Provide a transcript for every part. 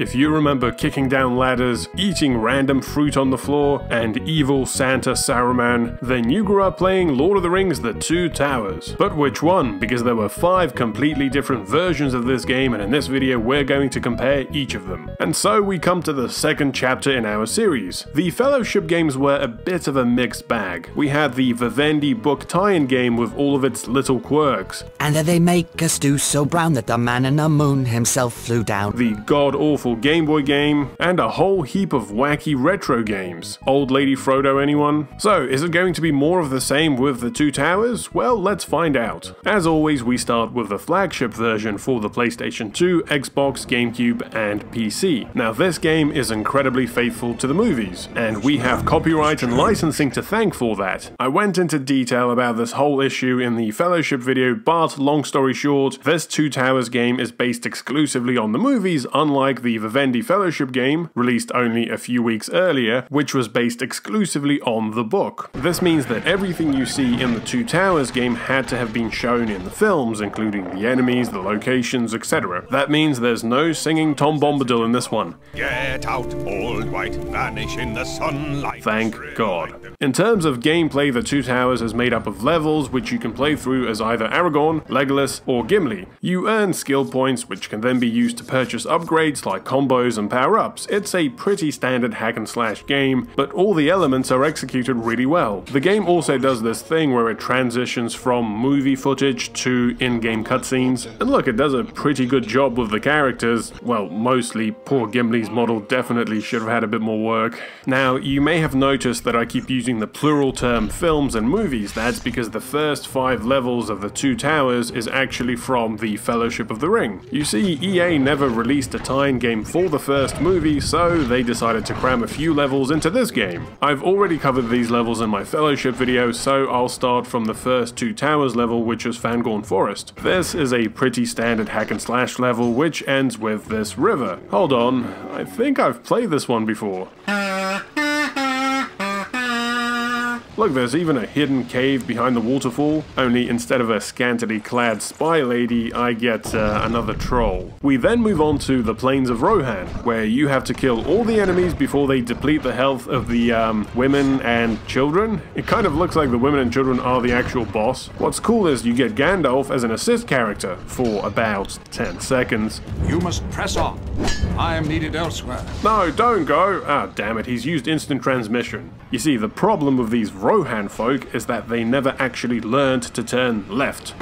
If you remember kicking down ladders, eating random fruit on the floor, and evil Santa Saruman, then you grew up playing Lord of the Rings The Two Towers. But which one? Because there were five completely different versions of this game and in this video we're going to compare each of them. And so we come to the second chapter in our series. The Fellowship games were a bit of a mixed bag. We had the Vivendi book tie-in game with all of its little quirks. And they make a stew so brown that the man in the moon himself flew down. The god-awful Game Boy game, and a whole heap of wacky retro games. Old Lady Frodo anyone? So, is it going to be more of the same with the Two Towers? Well, let's find out. As always, we start with the flagship version for the PlayStation 2, Xbox, GameCube, and PC. Now, this game is incredibly faithful to the movies, and we have copyright and licensing to thank for that. I went into detail about this whole issue in the Fellowship video, but long story short, this Two Towers game is based exclusively on the movies, unlike the Vivendi Fellowship game, released only a few weeks earlier, which was based exclusively on the book. This means that everything you see in the Two Towers game had to have been shown in the films, including the enemies, the locations, etc. That means there's no singing Tom Bombadil in this one. Get out, old white, vanish in the sunlight. Thank God. In terms of gameplay, the Two Towers is made up of levels which you can play through as either Aragorn, Legolas, or Gimli. You earn skill points which can then be used to purchase upgrades like combos and power-ups. It's a pretty standard hack and slash game, but all the elements are executed really well. The game also does this thing where it transitions from movie footage to in-game cutscenes, and look, it does a pretty good job with the characters. Well, mostly. Poor Gimli's model definitely should have had a bit more work. Now, you may have noticed that I keep using the plural term films and movies. That's because the first five levels of the Two Towers is actually from the Fellowship of the Ring. You see, EA never released a tie-in game for the first movie, so they decided to cram a few levels into this game. I've already covered these levels in my Fellowship video, so I'll start from the first Two Towers level, which is Fangorn Forest. This is a pretty standard hack and slash level, which ends with this river. Hold on, I think I've played this one before. Look, there's even a hidden cave behind the waterfall, only instead of a scantily clad spy lady, I get uh, another troll. We then move on to the Plains of Rohan, where you have to kill all the enemies before they deplete the health of the um, women and children. It kind of looks like the women and children are the actual boss. What's cool is you get Gandalf as an assist character for about 10 seconds. You must press on. I am needed elsewhere. No, don't go! Ah, damn it, he's used instant transmission. You see, the problem with these Rohan folk is that they never actually learned to turn left.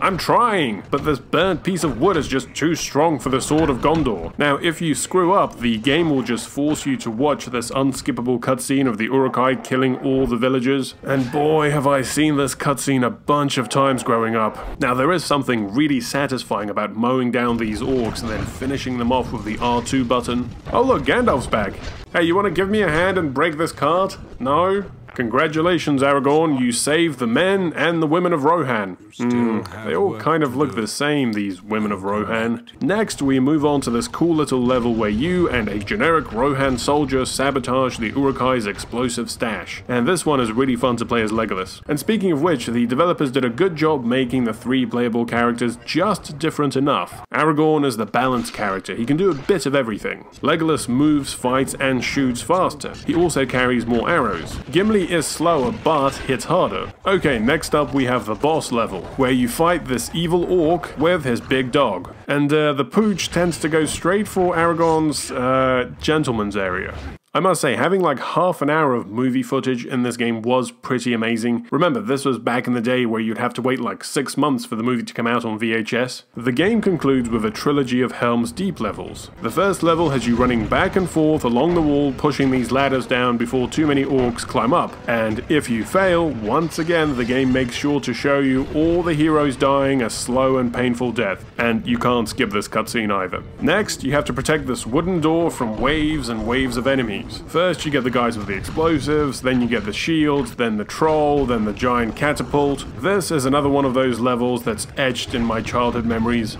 I'm trying, but this burnt piece of wood is just too strong for the Sword of Gondor. Now, if you screw up, the game will just force you to watch this unskippable cutscene of the Uruk-hai killing all the villagers. And boy, have I seen this cutscene a bunch of times growing up. Now, there is something really satisfying about mowing down these orcs and then finishing them off with the R2 button. Oh look, Gandalf's back. Hey, you want to give me a hand and break this cart? No? Congratulations, Aragorn, you saved the men and the women of Rohan. Hmm, they all kind of look the same, these women of Rohan. Next, we move on to this cool little level where you and a generic Rohan soldier sabotage the Uruk-hai's explosive stash. And this one is really fun to play as Legolas. And speaking of which, the developers did a good job making the three playable characters just different enough. Aragorn is the balanced character, he can do a bit of everything. Legolas moves, fights, and shoots faster. He also carries more arrows. Gimli is slower but hits harder. Okay, next up we have the boss level, where you fight this evil orc with his big dog. And uh, the pooch tends to go straight for Aragorn's uh, gentleman's area. I must say, having like half an hour of movie footage in this game was pretty amazing. Remember, this was back in the day where you'd have to wait like six months for the movie to come out on VHS. The game concludes with a trilogy of Helm's Deep levels. The first level has you running back and forth along the wall, pushing these ladders down before too many orcs climb up. And if you fail, once again, the game makes sure to show you all the heroes dying a slow and painful death. And you can't skip this cutscene either. Next, you have to protect this wooden door from waves and waves of enemies. First you get the guys with the explosives, then you get the shield, then the troll, then the giant catapult. This is another one of those levels that's etched in my childhood memories.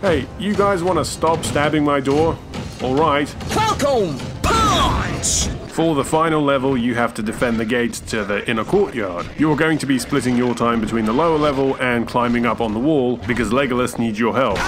Hey, you guys want to stop stabbing my door? Alright. Falcon Punch! For the final level, you have to defend the gate to the inner courtyard. You're going to be splitting your time between the lower level and climbing up on the wall because Legolas needs your help.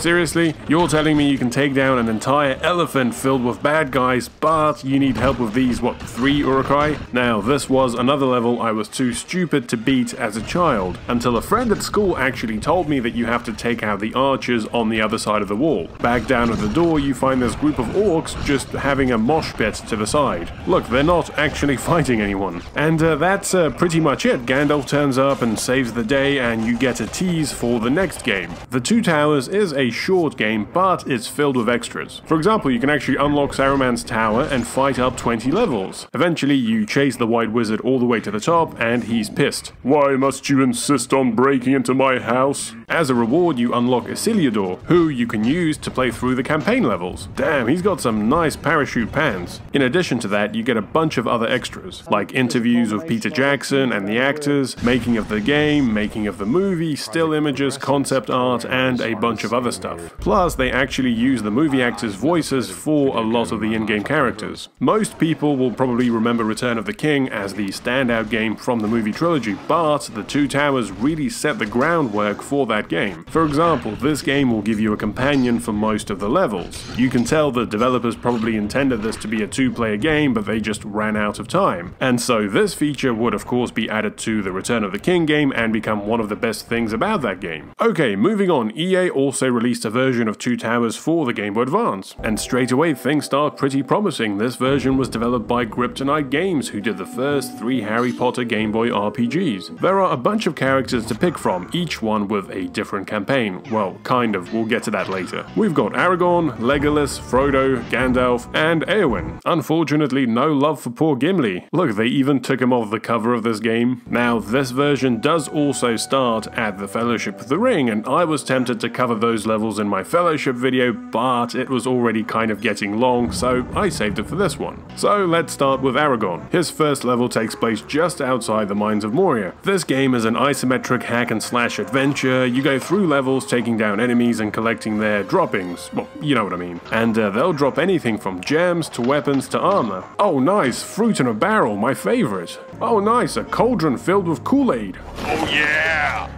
Seriously? You're telling me you can take down an entire elephant filled with bad guys, but you need help with these, what, three Uruk-hai? Now, this was another level I was too stupid to beat as a child, until a friend at school actually told me that you have to take out the archers on the other side of the wall. Back down at the door, you find this group of orcs just having a mosh pit to the side. Look, they're not actually fighting anyone. And uh, that's uh, pretty much it. Gandalf turns up and saves the day, and you get a tease for the next game. The Two Towers is a short game, but it's filled with extras. For example, you can actually unlock Saruman's tower and fight up 20 levels. Eventually, you chase the White Wizard all the way to the top, and he's pissed. Why must you insist on breaking into my house? As a reward, you unlock Isildur, who you can use to play through the campaign levels. Damn, he's got some nice parachute pants. In addition to that, you get a bunch of other extras, like interviews with Peter Jackson and the actors, making of the game, making of the movie, still images, concept art, and a bunch of other stuff. Plus, they actually use the movie actors' voices for a lot of the in-game characters. Most people will probably remember Return of the King as the standout game from the movie trilogy, but The Two Towers really set the groundwork for that game. For example, this game will give you a companion for most of the levels. You can tell the developers probably intended this to be a two-player game, but they just ran out of time. And so this feature would of course be added to the Return of the King game and become one of the best things about that game. Okay, moving on, EA also released a version of Two Towers for the Game Boy Advance. And straight away things start pretty promising. This version was developed by Griptonite Games, who did the first three Harry Potter Game Boy RPGs. There are a bunch of characters to pick from, each one with a different campaign. Well, kind of, we'll get to that later. We've got Aragorn, Legolas, Frodo, Gandalf, and Eowyn. Unfortunately, no love for poor Gimli. Look, they even took him off the cover of this game. Now, this version does also start at the Fellowship of the Ring, and I was tempted to cover those levels in my Fellowship video, but it was already kind of getting long, so I saved it for this one. So let's start with Aragorn. His first level takes place just outside the Mines of Moria. This game is an isometric hack and slash adventure. You go through levels taking down enemies and collecting their droppings. Well, you know what I mean. And uh, they'll drop anything from gems to weapons to armor. Oh nice, fruit in a barrel, my favorite. Oh nice, a cauldron filled with Kool-Aid. Oh yeah!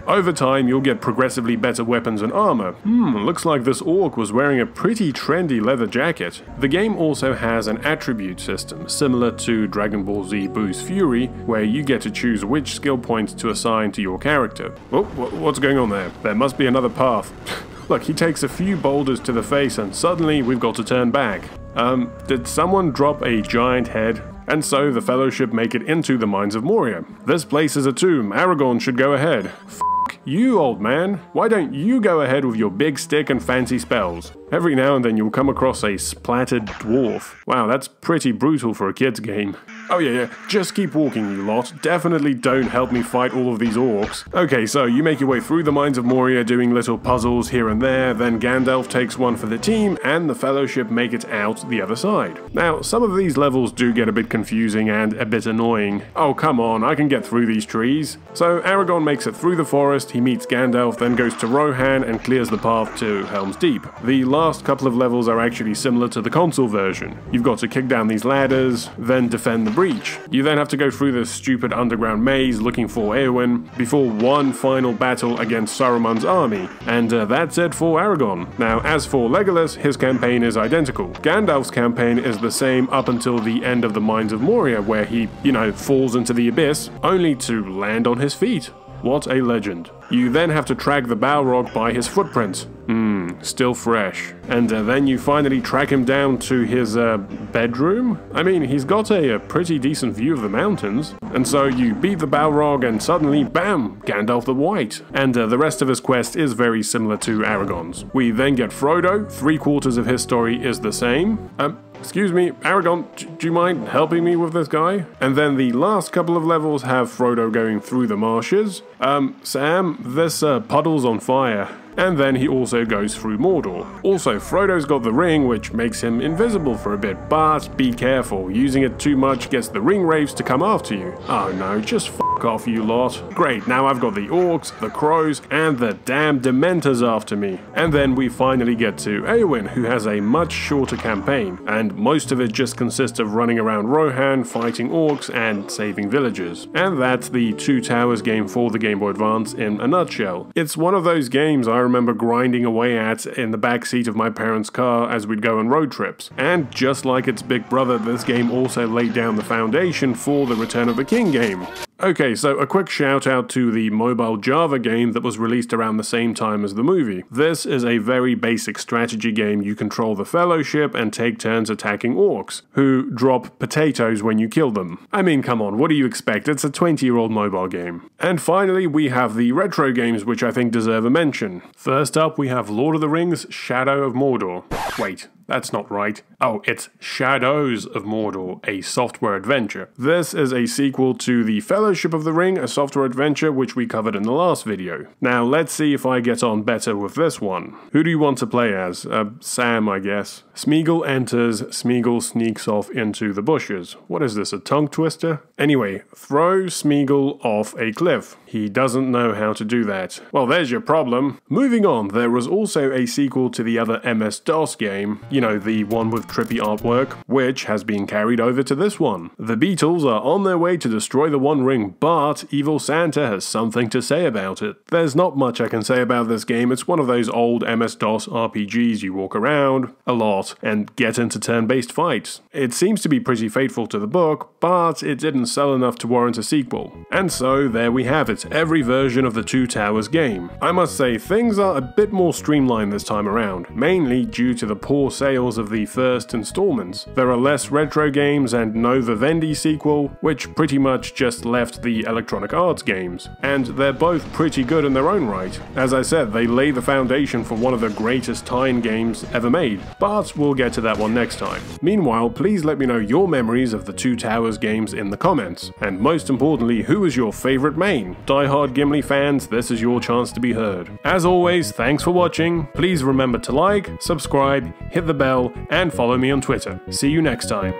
Over time, you'll get progressively better weapons and armor. Hmm, looks like this orc was wearing a pretty trendy leather jacket. The game also has an attribute system, similar to Dragon Ball Z Buu's Fury, where you get to choose which skill points to assign to your character. Oh, what's going on there? There must be another path. Look, he takes a few boulders to the face and suddenly we've got to turn back. Um, did someone drop a giant head? And so the Fellowship make it into the Mines of Moria. This place is a tomb. Aragorn should go ahead. F you, old man. Why don't you go ahead with your big stick and fancy spells? Every now and then you'll come across a splattered dwarf. Wow, that's pretty brutal for a kid's game. Oh yeah, yeah, just keep walking, you lot. Definitely don't help me fight all of these orcs. Okay, so you make your way through the Mines of Moria doing little puzzles here and there, then Gandalf takes one for the team, and the Fellowship make it out the other side. Now, some of these levels do get a bit confusing and a bit annoying. Oh, come on, I can get through these trees. So Aragorn makes it through the forest, he meets Gandalf, then goes to Rohan and clears the path to Helm's Deep. The last couple of levels are actually similar to the console version. You've got to kick down these ladders, then defend the breach. You then have to go through this stupid underground maze looking for Eowyn before one final battle against Saruman's army. And uh, that's it for Aragorn. Now, as for Legolas, his campaign is identical. Gandalf's campaign is the same up until the end of the Mines of Moria, where he, you know, falls into the abyss, only to land on his feet. What a legend. You then have to track the Balrog by his footprints. Hmm, still fresh. And uh, then you finally track him down to his uh, bedroom? I mean, he's got a, a, pretty decent view of the mountains. And so you beat the Balrog and suddenly, bam, Gandalf the White. And uh, the rest of his quest is very similar to Aragorn's. We then get Frodo, three quarters of his story is the same. Um, Excuse me, Aragorn, do you mind helping me with this guy? And then the last couple of levels have Frodo going through the marshes. Um, Sam, this uh, puddle's on fire. And then he also goes through Mordor. Also, Frodo's got the ring, which makes him invisible for a bit, but be careful, using it too much gets the ring wraiths to come after you. Oh no, just fuck off you lot. Great, now I've got the orcs, the crows, and the damn dementors after me. And then we finally get to Eowyn, who has a much shorter campaign, and most of it just consists of running around Rohan, fighting orcs, and saving villagers. And that's the Two Towers game for the Game Boy Advance in a nutshell. It's one of those games I remember grinding away at in the back seat of my parents' car as we'd go on road trips. And just like its big brother, this game also laid down the foundation for the Return of the King game. Okay, so a quick shout out to the mobile Java game that was released around the same time as the movie. This is a very basic strategy game. You control the Fellowship and take turns attacking orcs, who drop potatoes when you kill them. I mean, come on, what do you expect? It's a 20 year old mobile game. And finally, we have the retro games, which I think deserve a mention. First up, we have Lord of the Rings Shadow of Mordor. Wait, that's not right. Oh, it's Shadows of Mordor, a software adventure. This is a sequel to The Fellowship of the Ring, a software adventure which we covered in the last video. Now, let's see if I get on better with this one. Who do you want to play as? Uh, Sam, I guess. Smeagol enters, Smeagol sneaks off into the bushes. What is this, a tongue twister? Anyway, throw Smeagol off a cliff. He doesn't know how to do that. Well, there's your problem. Moving on, there was also a sequel to the other MS-DOS game, you know, the one with trippy artwork, which has been carried over to this one. The Beatles are on their way to destroy the One Ring, but Evil Santa has something to say about it. There's not much I can say about this game, it's one of those old MS-DOS RPGs you walk around a lot and get into turn-based fights. It seems to be pretty faithful to the book, but it didn't sell enough to warrant a sequel. And so there we have it, every version of the Two Towers game. I must say, things are a bit more streamlined this time around, mainly due to the poor sales of the first installments. There are less retro games and no Vivendi sequel, which pretty much just left the Electronic Arts games. And they're both pretty good in their own right. As I said, they lay the foundation for one of the greatest tie-in games ever made, but we'll get to that one next time. Meanwhile, please let me know your memories of the Two Towers games in the comments, and most importantly, who is your favorite main? Die-hard Gimli fans, this is your chance to be heard. As always, thanks for watching, please remember to like, subscribe, hit the bell, and follow me on Twitter. See you next time.